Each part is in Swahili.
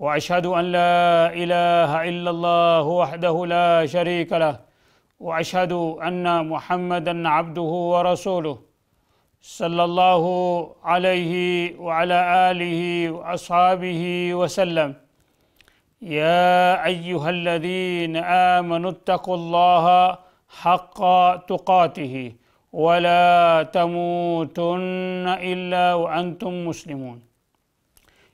وأشهد أن لا إله إلا الله وحده لا شريك له وأشهد أن محمدا عبده ورسوله صلى الله عليه وعلى آله وأصحابه وسلم. يا أيها الذين آمنوا اتقوا الله حق تقاته ولا تموتن إلا وأنتم مسلمون.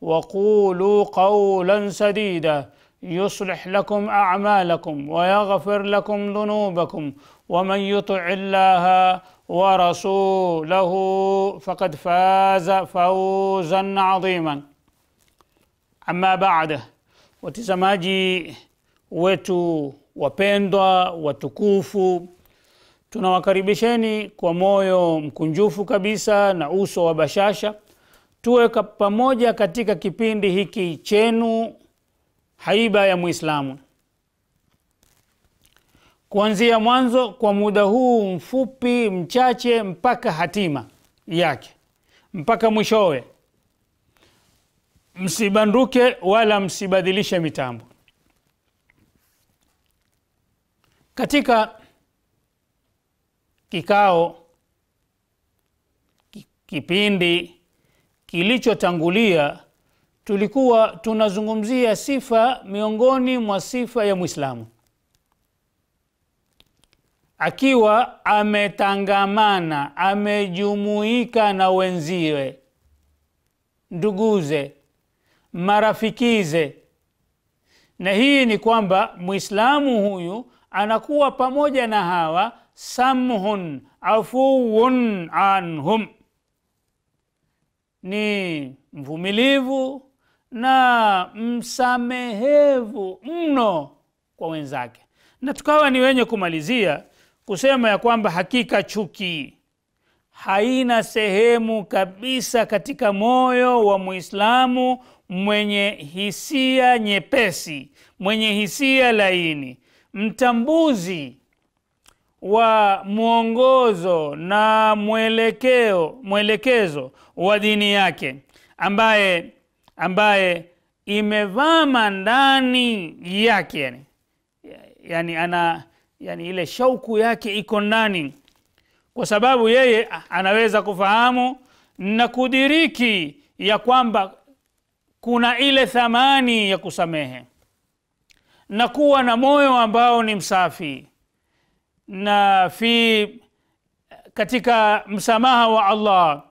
وقولوا قولا سديدا. يصلح لكم أعمالكم ويغفر لكم ذنوبكم ومن يطع الله ورسوله فقد فاز فوزا عظيما. أما بعد وتسماجي وتو wapendwa watukufu tunawakaribisheni kwa moyo mkunjufu kabisa na uso wa bashasha. Tuwe pamoja katika kipindi hiki chenu haiba ya mwislamu kuanzia mwanzo kwa muda huu mfupi mchache mpaka hatima yake mpaka mwishowe. Msibanduke wala msibadilishe mitambo. Katika kikao kipindi kilichotangulia tulikuwa tunazungumzia sifa miongoni mwa sifa ya mwislamu akiwa ametangamana amejumuika na wenziwe nduguze marafikize. Na hii ni kwamba mwislamu huyu anakuwa pamoja na hawa samhun afuun anhum ni mvumilivu na msamehevu mno kwa wenzake. Na tukawa ni wenye kumalizia kusema ya kwamba hakika chuki haina sehemu kabisa katika moyo wa mwislamu mwenye hisia nyepesi mwenye hisia laini. Mtambuzi wa mwongozo na mwelekeo mwelekezo wa dini yake ambaye ambaye imevama ndani yake yani, yani ana yani ile shauku yake iko ndani kwa sababu yeye anaweza kufahamu na kudiriki ya kwamba kuna ile thamani ya kusamehe na kuwa na moyo ambao ni msafi na fi katika msamaha wa allah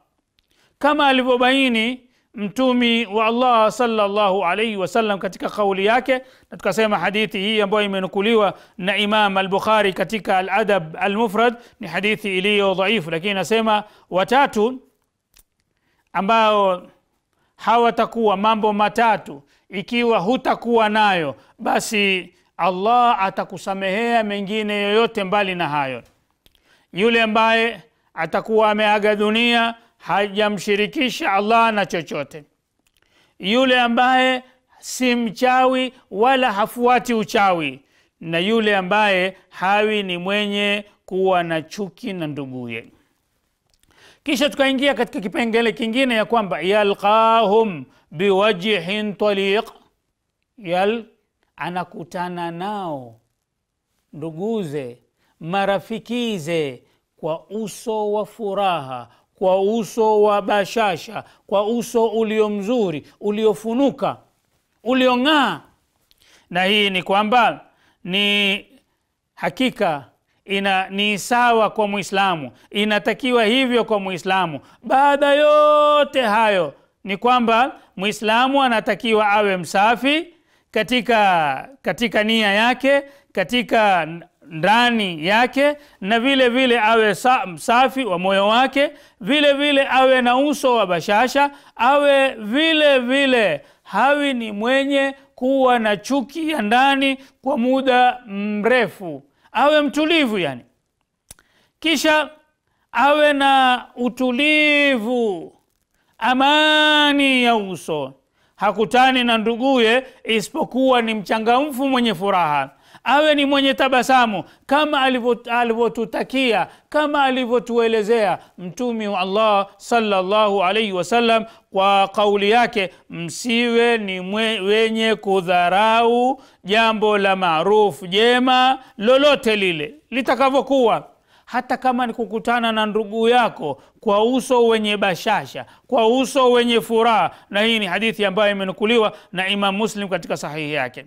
kama alivyobaini mtumi wa allah salllahu alaihi wasallam katika kauli yake na tukasema hadithi hii ambayo imenukuliwa na imam albukhari katika aladab almufrad ni hadithi iliyo dhaifu. Lakini inasema watatu ambao hawatakuwa mambo matatu ikiwa hutakuwa nayo basi allah atakusamehea mengine yoyote mbali na hayo. Yule ambaye atakuwa ameaga dunia hajamshirikisha allah na chochote. Yule ambaye si mchawi wala hafuati uchawi na yule ambaye hawi ni mwenye kuwa na chuki na nduguye. Kisha tukaingia katika kipengele kingine ya kwamba yalqahum biwajhin taliq. Yal anakutana nao nduguze marafikize kwa uso wa furaha kwa uso wa bashasha kwa uso ulio mzuri uliofunuka uliong'aa. Na hii ni kwamba ni hakika ina ni sawa kwa mwislamu inatakiwa hivyo kwa mwislamu Baada yote hayo ni kwamba mwislamu anatakiwa awe msafi katika, katika nia yake, katika ndani yake, na vile vile awe sa, msafi wa moyo wake, vile vile awe na uso wa bashasha, awe vile vile hawi ni mwenye kuwa na chuki ya ndani kwa muda mrefu, awe mtulivu yani. Kisha awe na utulivu, amani ya uso, hakutani na nduguye isipokuwa ni mchangamfu, mwenye furaha, awe ni mwenye tabasamu kama alivyotutakia, kama alivyotuelezea Mtumi wa Allah sallallahu alaihi wasallam kwa kauli yake, msiwe ni mwe, wenye kudharau jambo la maarufu jema lolote lile litakavyokuwa hata kama ni kukutana na ndugu yako kwa uso wenye bashasha, kwa uso wenye furaha. Na hii ni hadithi ambayo imenukuliwa na Imam Muslim katika sahihi yake.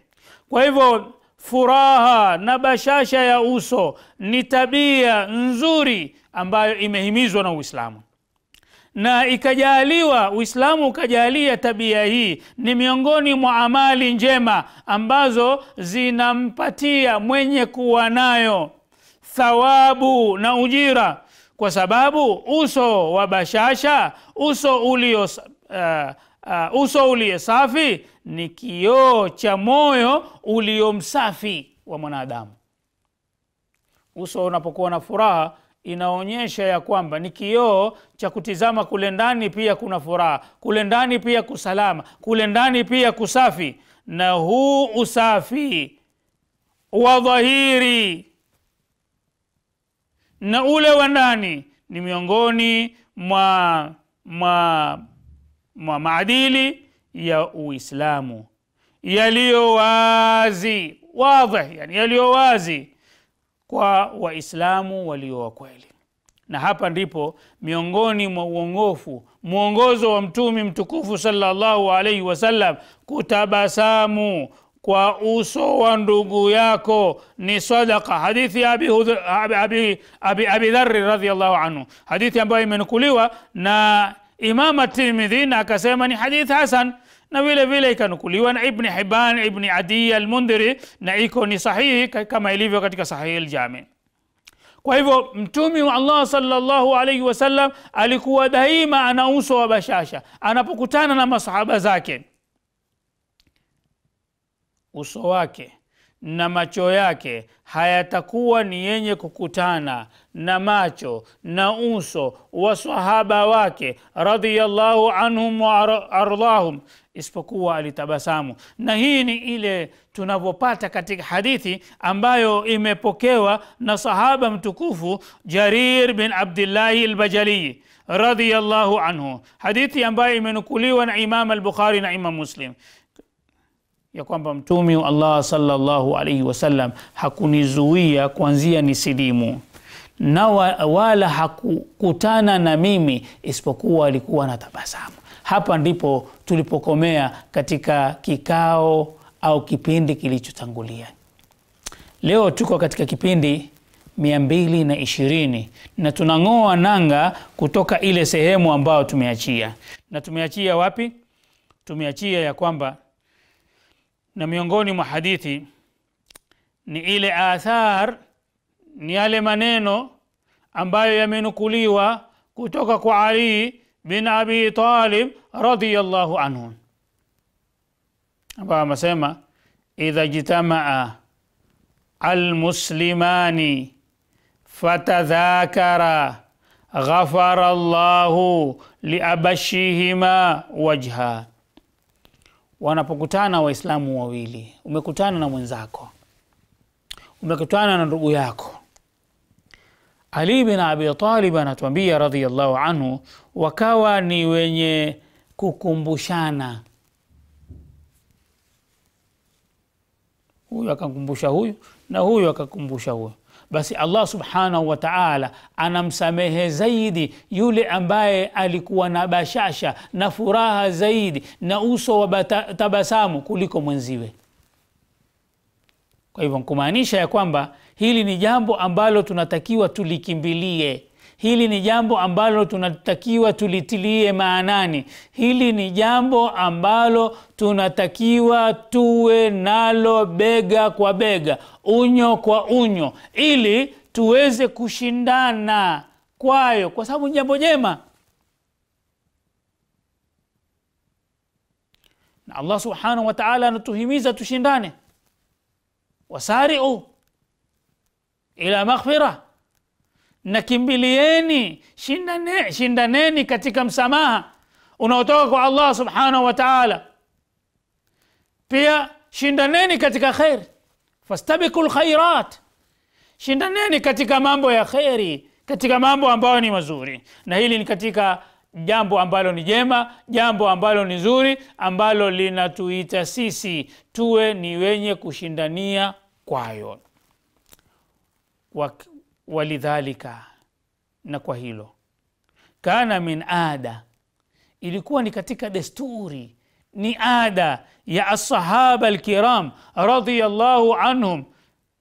Kwa hivyo furaha na bashasha ya uso ni tabia nzuri ambayo imehimizwa na Uislamu. Na ikajaaliwa Uislamu ukajaalia tabia hii ni miongoni mwa amali njema ambazo zinampatia mwenye kuwa nayo thawabu na ujira, kwa sababu uso wa bashasha, uso ulio uh, uh, uso safi ni kioo cha moyo ulio msafi wa mwanadamu. Uso unapokuwa na furaha inaonyesha ya kwamba ni kioo cha kutizama kule ndani, pia kuna furaha kule ndani, pia kusalama kule ndani, pia kusafi. Na huu usafi wa dhahiri na ule wa ndani ni miongoni mwa, mwa, mwa maadili ya Uislamu yaliyo wazi wadhih, yani yaliyo wazi kwa Waislamu walio wa kweli. Na hapa ndipo miongoni mwa uongofu mwongozo wa Mtumi mtukufu sallallahu alaihi wasallam, kutabasamu kwa uso wa ndugu yako ni sadaka. Hadithi ya abi Dharri radhiallahu anhu, hadithi ambayo imenukuliwa na Imam Tirmidhi na akasema ni hadith hasan, na vile vile ikanukuliwa na Ibni hiban Ibni Adi Almundhiri na iko ni sahihi kama ilivyo katika Sahihi Aljami. Kwa hivyo Mtumi wa Allah salllahu alaihi wasallam alikuwa daima ana uso wa bashasha anapokutana na masahaba zake uso wake na macho yake hayatakuwa ni yenye kukutana na macho na uso wa sahaba wake radhiyallahu anhum wa ardhahum, isipokuwa alitabasamu. Na hii ni ile tunavyopata katika hadithi ambayo imepokewa na sahaba mtukufu Jarir bin Abdillahi al-Bajali radhiyallahu anhu, hadithi ambayo imenukuliwa na Imam albukhari na Imam Muslim ya kwamba mtumi wa Allah sallallahu alaihi wasallam hakunizuia kuanzia nisilimu na wala hakukutana na mimi isipokuwa alikuwa na tabasamu. Hapa ndipo tulipokomea katika kikao au kipindi kilichotangulia. Leo tuko katika kipindi mia mbili na ishirini na tunang'oa nanga kutoka ile sehemu ambayo tumeachia. Na tumeachia wapi? Tumeachia ya kwamba na miongoni mwa hadithi ni ile athar, ni yale maneno ambayo yamenukuliwa kutoka kwa Ali bin Abi Talib radhiyallahu anhu, ambayo amesema idha jtamaa almuslimani fatadhakara ghafara llahu liabashihima wajha Wanapokutana Waislamu wawili, umekutana na mwenzako, umekutana na ndugu yako. Ali bin Abi Talib anatuambia radhiyallahu anhu, wakawa ni wenye kukumbushana, huyu akakumbusha huyu na huyu akakumbusha huyu basi Allah subhanahu wa ta'ala anamsamehe zaidi yule ambaye alikuwa na bashasha na furaha zaidi na uso wa tabasamu kuliko mwenziwe. Kwa hivyo kumaanisha ya kwamba hili ni jambo ambalo tunatakiwa tulikimbilie hili ni jambo ambalo tunatakiwa tulitilie maanani. Hili ni jambo ambalo tunatakiwa tuwe nalo bega kwa bega unyo kwa unyo ili tuweze kushindana kwayo. Kwa sababu ni jambo jema. Na allah subhanahu wataala anatuhimiza tushindane. Wasariu ila maghfira na kimbilieni shindane, shindaneni katika msamaha unaotoka kwa allah subhanahu wa taala. Pia shindaneni katika kheri fastabiku lkhairat shindaneni katika mambo ya kheri katika mambo ambayo ni mazuri. Na hili ni katika jambo ambalo ni jema jambo ambalo ni zuri ambalo linatuita sisi tuwe ni wenye kushindania kwayo walidhalika na kwa hilo kana min ada ilikuwa ni katika desturi ni ada ya asahaba alkiram radiallahu anhum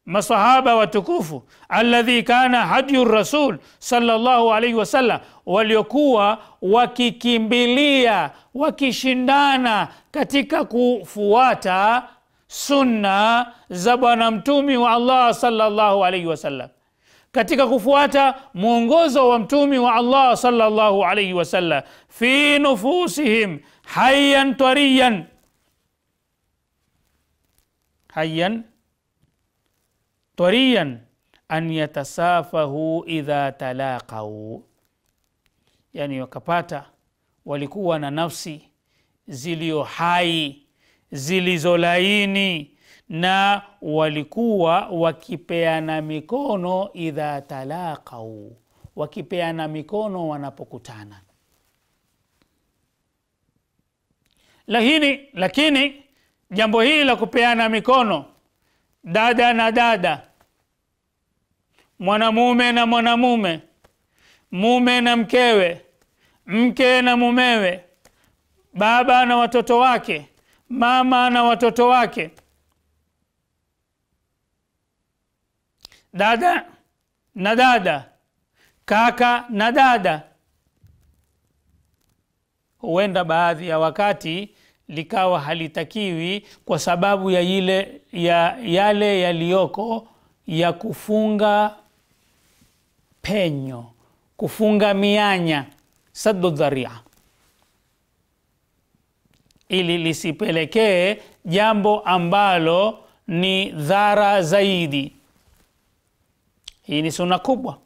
masahaba watukufu alladhi kana hadyu rasul salllahu alaihi wasallam waliokuwa wakikimbilia wakishindana katika kufuata sunna za bwana mtumi wa allah salllahu alaihi wasallam katika kufuata mwongozo wa mtumi wa allah salllahu alaihi wasallam fi nufusihim hayan twariyan hayan twariyan an yatasafahu idha talaqau yani wakapata walikuwa na nafsi zilio hai zilizolaini na walikuwa wakipeana mikono idha talakau wakipeana mikono wanapokutana. Lakini lakini jambo hili la kupeana mikono dada na dada mwanamume na mwanamume mume na mkewe mke na mumewe baba na watoto wake mama na watoto wake dada na dada kaka na dada huenda baadhi ya wakati likawa halitakiwi kwa sababu ya ile ya yale yaliyoko ya kufunga penyo kufunga mianya. Saddu dharia. Ili lisipelekee jambo ambalo ni dhara zaidi hii ni suna kubwa.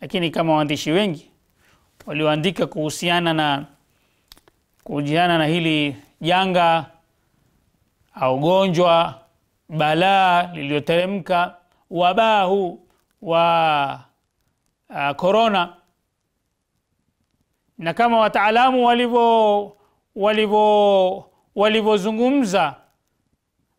Lakini kama waandishi wengi walioandika kuhusiana na kuhusiana na hili janga au gonjwa balaa liliyoteremka wabahu wa korona na kama wataalamu walivyo walivyozungumza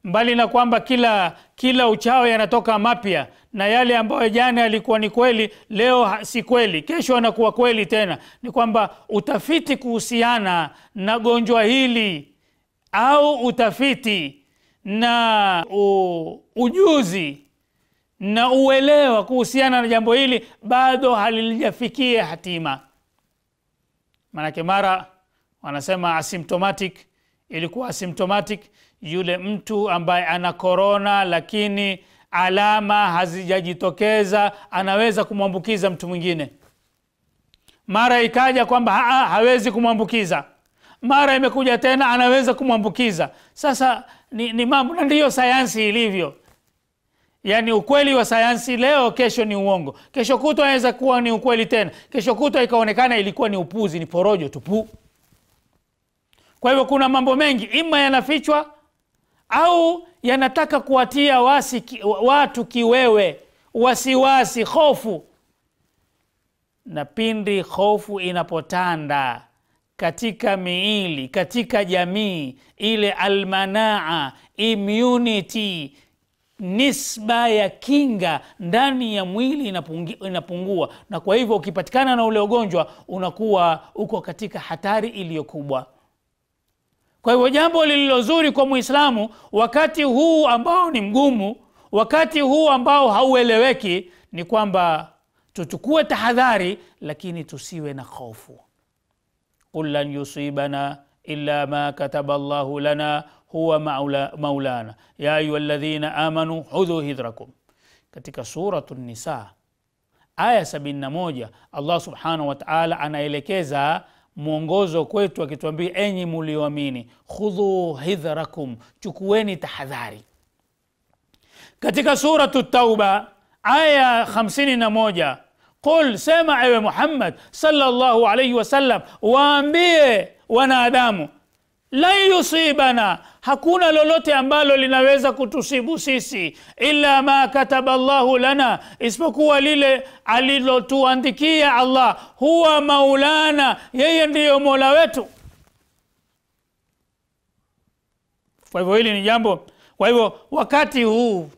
mbali na kwamba kila kila uchao yanatoka mapya na yale ambayo jana yalikuwa ni kweli leo si kweli kesho anakuwa kweli tena. Ni kwamba utafiti kuhusiana na gonjwa hili au utafiti na u, ujuzi na uelewa kuhusiana na jambo hili bado halilijafikia hatima. Maanake mara wanasema asymptomatic ilikuwa asymptomatic. Yule mtu ambaye ana korona lakini alama hazijajitokeza anaweza kumwambukiza mtu mwingine. Mara ikaja kwamba ha hawezi kumwambukiza. Mara imekuja tena anaweza kumwambukiza. Sasa ni, ni mambo na ndiyo sayansi ilivyo. Yaani ukweli wa sayansi leo kesho ni uongo. Kesho kutwa anaweza kuwa ni ukweli tena. Kesho kutwa ikaonekana ilikuwa ni upuzi ni porojo tupu kwa hivyo kuna mambo mengi. Ima yanafichwa au yanataka kuwatia wasi, watu kiwewe wasiwasi hofu. Na pindi hofu inapotanda katika miili katika jamii ile almanaa immunity nisba ya kinga ndani ya mwili inapungua. Na kwa hivyo ukipatikana na ule ugonjwa unakuwa uko katika hatari iliyokubwa kwa hivyo jambo lililozuri kwa mwislamu wakati huu ambao ni mgumu wakati huu ambao haueleweki ni kwamba tuchukue tahadhari lakini tusiwe na hofu qul lan yusibana illa ma kataba llahu lana huwa maula, maulana ya ayuha ladhina amanu hudhu hidrakum. katika suratu nisa aya 71 allah subhanahu wa taala anaelekeza mwongozo kwetu akituambia enyi mulioamini khudhu hidhrakum chukueni tahadhari. Katika suratu tauba aya 51 qul sema ewe muhammad salllahu alaihi wasallam waambie wanadamu lan yusibana hakuna lolote ambalo linaweza kutusibu sisi illa ma kataba llahu lana isipokuwa lile alilotuandikia allah. Huwa maulana yeye ndiyo mola wetu. Kwa hivyo hili ni jambo. Kwa hivyo wakati huu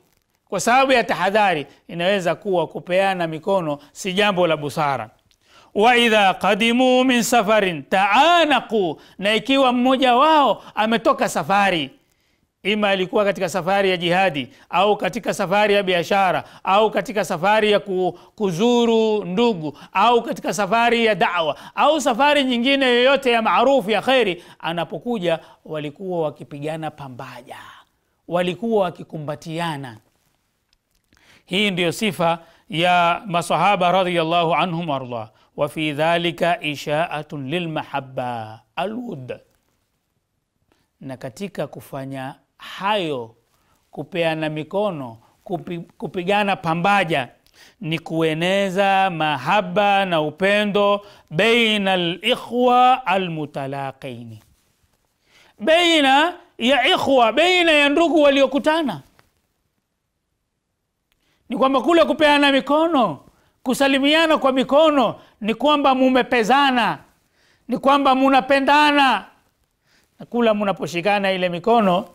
kwa sababu ya tahadhari inaweza kuwa kupeana mikono si jambo la busara waidha qadimuu min safarin taanaku na ikiwa mmoja wao ametoka safari ima alikuwa katika safari ya jihadi au katika safari ya biashara au katika safari ya kuzuru ndugu au katika safari ya dawa au safari nyingine yoyote ya maarufu ya kheri anapokuja walikuwa wakipigana pambaja walikuwa wakikumbatiana. Hii ndiyo sifa ya masahaba radiallahu anhum waardah wafi dhalika ishaatun lilmahaba alwud. Na katika kufanya hayo kupeana mikono kupi, kupigana pambaja ni kueneza mahaba na upendo beina likhwa almutalaqaini beina ya ikhwa beina ya ndugu waliokutana. Ni kwamba kule kupeana mikono kusalimiana kwa mikono ni kwamba mumepezana ni kwamba munapendana. Na kula munaposhikana ile mikono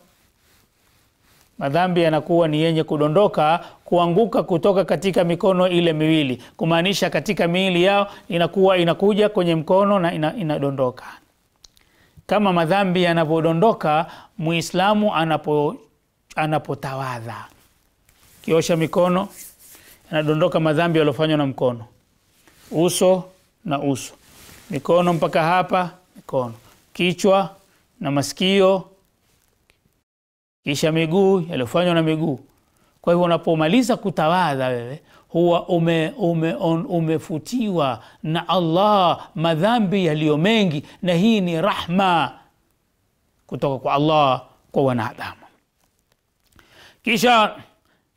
madhambi yanakuwa ni yenye kudondoka kuanguka kutoka katika mikono ile miwili. Kumaanisha katika miili yao inakuwa inakuja kwenye mkono na ina, inadondoka. Kama madhambi yanavyodondoka muislamu anapo anapotawadha. Kiosha mikono yanadondoka madhambi yaliofanywa na mkono. Uso na uso. Mikono mpaka hapa mikono. Kichwa na masikio. Kisha miguu yaliyofanywa na miguu. Kwa hivyo unapomaliza kutawadha wewe huwa ume, ume, umefutiwa na allah madhambi yaliyo mengi na hii ni rahma kutoka kwa allah kwa wanadamu. Kisha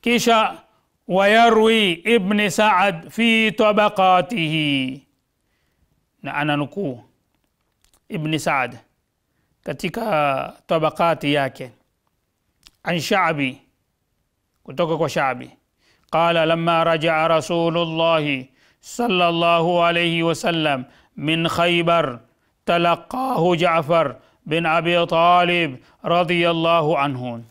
kisha ويروي ابن سعد في طبقاته. نعنى نكو ابن سعد كتك طبقات ياك عن شعبي كتك شعبي. قال لما رجع رسول الله صلى الله عليه وسلم من خيبر تلقاه جعفر بن أبي طالب رضي الله عنه.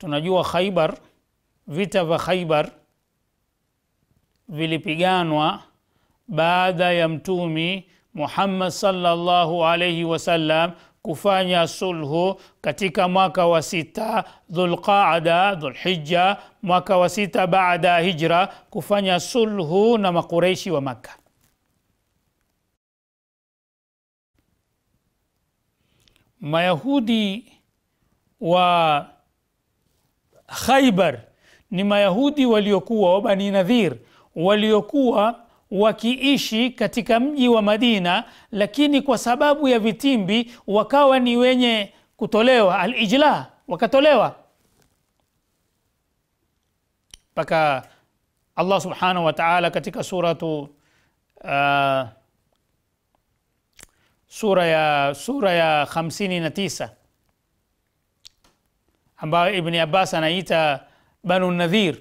Tunajua khaibar vita vya khaibar vilipiganwa baada ya mtumi muhammad salllahu alaihi wasallam kufanya sulhu katika mwaka wa sita dhulqaada dhulhija mwaka wa sita baada hijra kufanya sulhu na makureishi wa makka mayahudi wa khaibar ni mayahudi waliokuwa wa bani nadhir waliokuwa wakiishi katika mji wa madina lakini kwa sababu ya vitimbi wakawa ni wenye kutolewa alijla wakatolewa. Mpaka allah subhanahu wa taala katika suratu uh, sura ya sura ya hamsini na tisa ambayo ibni abbas anaita banu nadhir.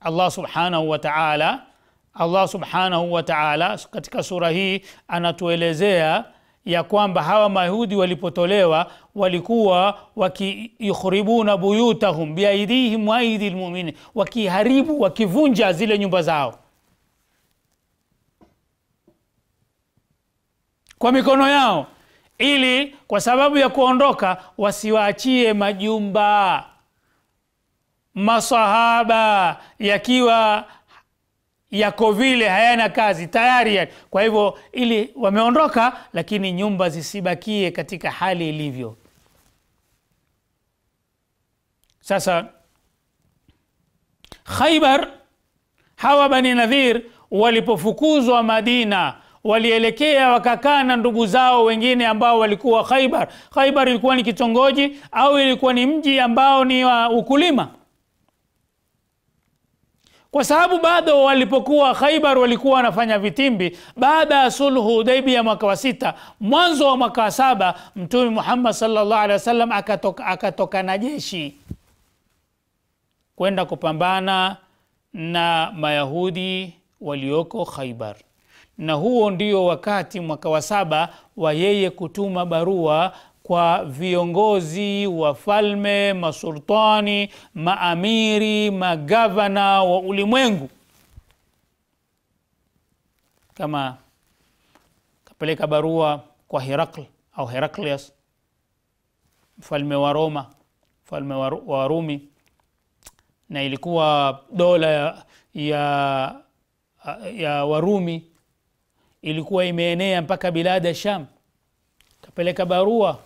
Allah subhanahu wa taala allah subhanahu wa taala katika sura hii anatuelezea ya kwamba hawa mayahudi walipotolewa walikuwa wakiyukhribuna buyutahum biaidihim waaidi lmuminin wakiharibu wakivunja zile nyumba zao. Kwa mikono yao ili kwa sababu ya kuondoka wasiwaachie majumba masahaba yakiwa yako vile hayana kazi tayari yani. Kwa hivyo ili wameondoka, lakini nyumba zisibakie katika hali ilivyo sasa. Khaibar, hawa Bani Nadhir walipofukuzwa Madina, walielekea wakakaa na ndugu zao wengine ambao walikuwa Khaibar. Khaibar ilikuwa ni kitongoji au ilikuwa ni mji ambao ni wa ukulima kwa sababu bado walipokuwa Khaibar walikuwa wanafanya vitimbi. Baada ya sulhu Hudaibia mwaka wa sita, mwanzo wa mwaka wa saba, Mtume Muhammad sallallahu alaihi wasallam akatoka, akatoka na jeshi kwenda kupambana na Mayahudi walioko Khaibar, na huo ndio wakati mwaka wa saba wa yeye kutuma barua kwa viongozi wafalme, masultani, maamiri, magavana wa ulimwengu, kama kapeleka barua kwa Herakl au Heraklius, mfalme wa Roma, mfalme wa rumi. Na ilikuwa dola ya, ya, ya Warumi ilikuwa imeenea mpaka bilada Sham. Kapeleka barua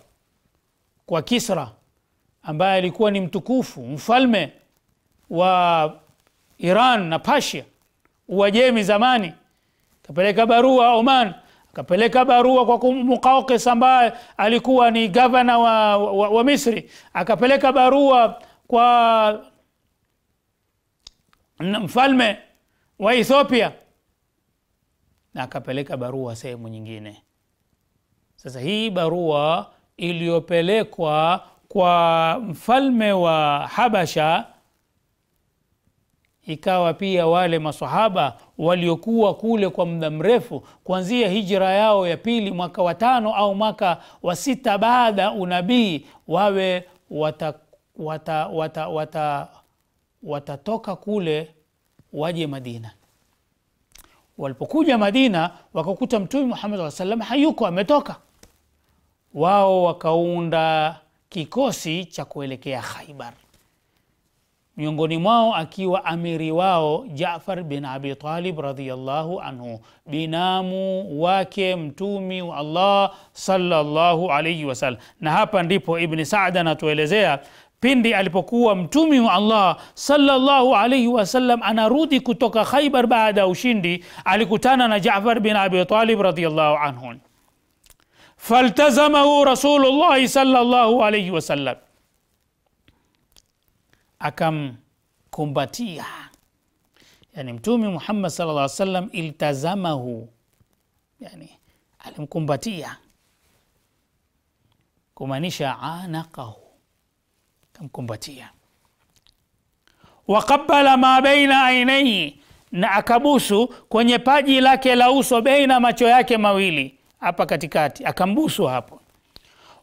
kwa Kisra ambaye alikuwa ni mtukufu mfalme wa Iran na pasia Uajemi zamani. Kapeleka barua Oman, akapeleka barua kwa mukaukis ambaye alikuwa ni gavana wa, wa, wa Misri, akapeleka barua kwa mfalme wa Ethiopia na akapeleka barua sehemu nyingine. Sasa hii barua iliyopelekwa kwa mfalme wa Habasha ikawa pia wale masahaba waliokuwa kule kwa muda mrefu kuanzia hijra yao ya pili mwaka wa tano au mwaka wa sita baada unabii wawe wata, wata, wata, wata, watatoka kule waje Madina. Walipokuja Madina wakakuta Mtume muhamad saa salam hayuko, ametoka. Wao wakaunda kikosi cha kuelekea Khaibar, miongoni mwao akiwa amiri wao Jafar bin abitalib Talib radhiyallahu anhu, binamu wake mtumi wa Allah sallallahu alayhi wasallam. Na hapa ndipo Ibni Saad anatuelezea pindi alipokuwa mtumi wa Allah sallallahu alaihi wasallam anarudi kutoka Khaibar baada ya ushindi, alikutana na Jafar bin Abi Talib radhiyallahu anhu. Faltazamahu Rasulullahi sallallahu alaihi wasallam, akamkumbatia. Yani mtumi Muhammad sal lla wasallam iltazamahu, yani alimkumbatia, kumaanisha anaqahu, akamkumbatia. Waqabala ma baina ainaihi, na akabusu kwenye paji lake la uso, beina macho yake mawili hapa katikati akambusu hapo.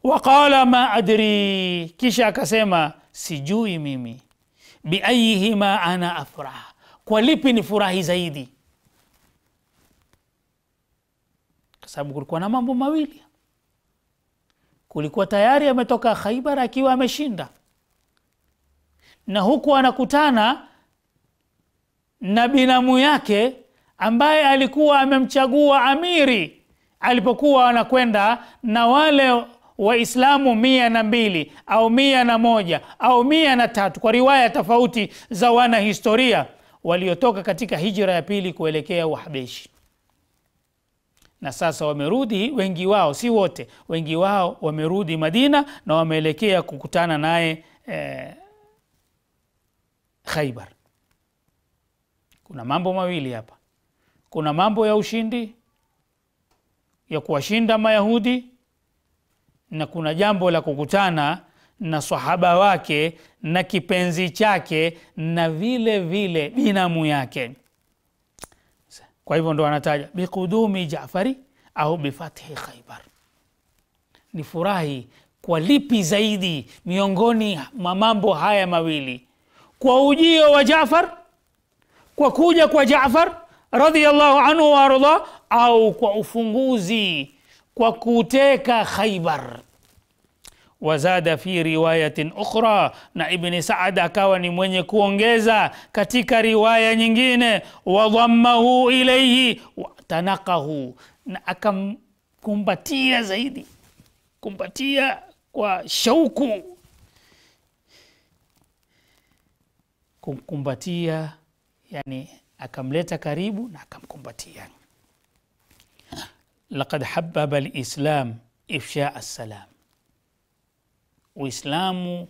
Waqala ma adri, kisha akasema sijui mimi biayihima ana afrah, kwa lipi ni furahi zaidi, kwa sababu kulikuwa na mambo mawili. Kulikuwa tayari ametoka Khaibar akiwa ameshinda, na huku anakutana na binamu yake ambaye alikuwa amemchagua amiri alipokuwa anakwenda na wale Waislamu mia na mbili au mia na moja au mia na tatu kwa riwaya tofauti za wanahistoria waliotoka katika hijra ya pili kuelekea Uhabeshi, na sasa wamerudi, wengi wao, si wote, wengi wao wamerudi Madina na wameelekea kukutana naye eh, Khaibar. Kuna mambo mawili hapa, kuna mambo ya ushindi ya kuwashinda Mayahudi na kuna jambo la kukutana na sahaba wake na kipenzi chake na vile vile binamu yake. Kwa hivyo ndo anataja biqudumi Jafari au bifathi Khaibar. Ni furahi kwa lipi zaidi miongoni mwa mambo haya mawili, kwa ujio wa Jafar, kwa kuja kwa Jafar radhiyallahu anhu wa arda, au kwa ufunguzi kwa kuteka Khaibar. Wazada fi riwayatin ukhra, na Ibni Saad akawa ni mwenye kuongeza katika riwaya nyingine, wadhammahu ilaihi watanakahu, na akamkumbatia zaidi, kumbatia kwa shauku, kumkumbatia, yani akamleta karibu na akamkumbatia. Laqad hababa lislam ifsha salam, Uislamu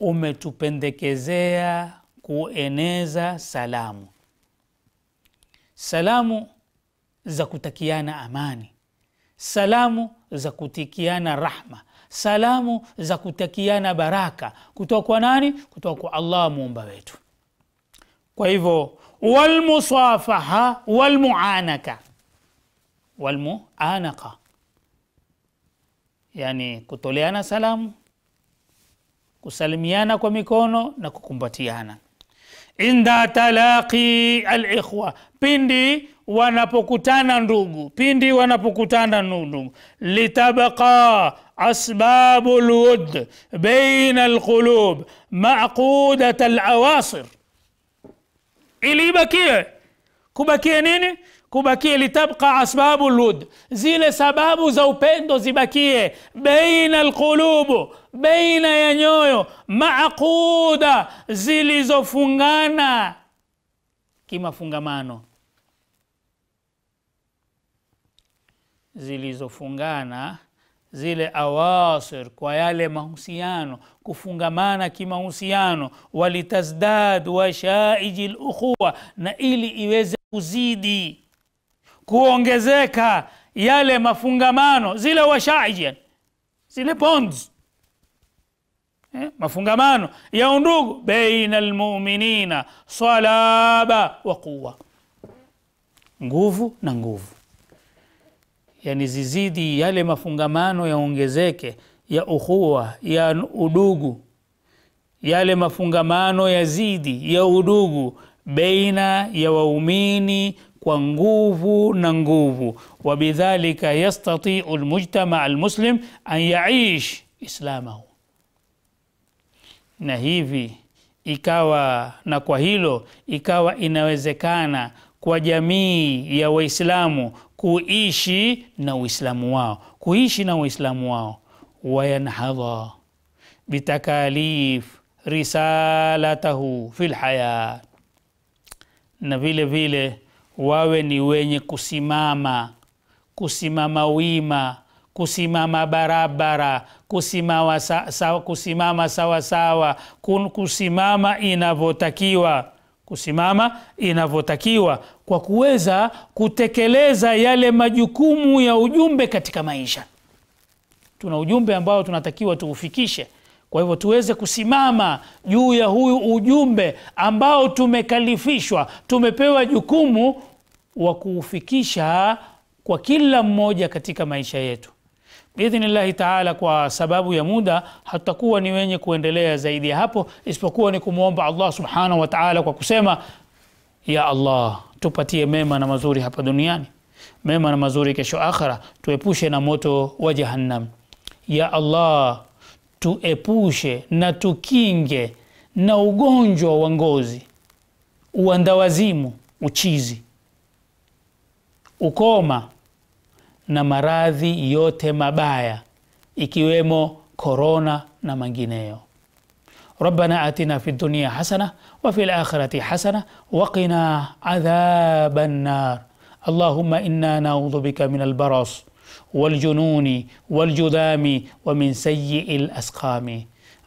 umetupendekezea kueneza salamu, salamu za kutakiana amani, salamu za kutikiana rahma, salamu za kutakiana baraka kutoka kwa nani? Kutoka kwa Allah muumba wetu. Kwa hivyo, walmusafaha walmuanaka, walmuanaka yani kutoleana salamu kusalimiana kwa mikono na kukumbatiana. عند تلاقي الإخوة بندي ونبكتان ندوغو بندي ونبكتان ندوغو لتبقى أسباب الود بين القلوب معقودة الأواصر إلي بكية كبكية نيني Kubakie litabqa asbabu lud. Zile sababu za upendo zibakie, beina lqulubu beina ya nyoyo, maquda, zilizofungana. Kimafungamano, zilizofungana zile awasir, kwa yale mahusiano, kufungamana kimahusiano, walitazdad washaiji lukhuwa, na ili iweze kuzidi kuongezeka yale mafungamano, zile washaiji, zile bonds. Eh, mafungamano ya undugu beina lmuminina salaba wa quwa, nguvu na nguvu. Yani zizidi yale mafungamano yaongezeke, ya ukhuwa ya udugu, yale mafungamano yazidi ya udugu beina ya waumini kwa nguvu na nguvu. Wa bidhalika yastatiu lmujtama almuslim an yaish islamahu, na hivi ikawa na kwa hilo ikawa inawezekana kwa jamii ya Waislamu kuishi na Uislamu wao, kuishi na Uislamu wao, wayanhadha bitakalif risalatahu fi lhayat, na vile vile wawe ni wenye kusimama kusimama wima kusimama barabara kusimama sawasawa sawa sawa, sawasawa kusimama inavyotakiwa kusimama inavyotakiwa kwa kuweza kutekeleza yale majukumu ya ujumbe katika maisha. Tuna ujumbe ambao tunatakiwa tuufikishe, kwa hivyo tuweze kusimama juu ya huyu ujumbe ambao tumekalifishwa, tumepewa jukumu wa kuufikisha kwa kila mmoja katika maisha yetu biidhnillahi taala. Kwa sababu ya muda, hatutakuwa ni wenye kuendelea zaidi ya hapo, isipokuwa ni kumwomba Allah subhanahu wa taala kwa kusema ya Allah, tupatie mema na mazuri hapa duniani, mema na mazuri kesho akhira, tuepushe na moto wa Jahannam. Ya Allah, tuepushe na tukinge na ugonjwa wa ngozi, uandawazimu, uchizi, ukoma na maradhi yote mabaya ikiwemo korona na mangineyo. Rabbana atina fi dunia hasana wa fi lakhirati hasana wa qina adhaban nar. allahuma inna naudhu bika min albaras والجنون والجذام ومن سيء الأسقام.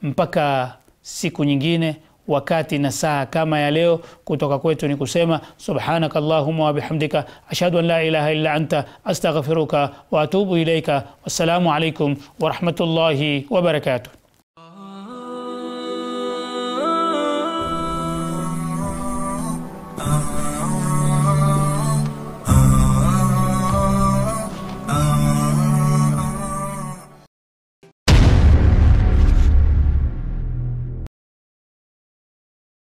مبكى سيكو نجينة وكاتي نساء كما يليو كتوكا كويتو نكسيما سبحانك اللهم وبحمدك أشهد أن لا إله إلا أنت أستغفرك وأتوب إليك والسلام عليكم ورحمة الله وبركاته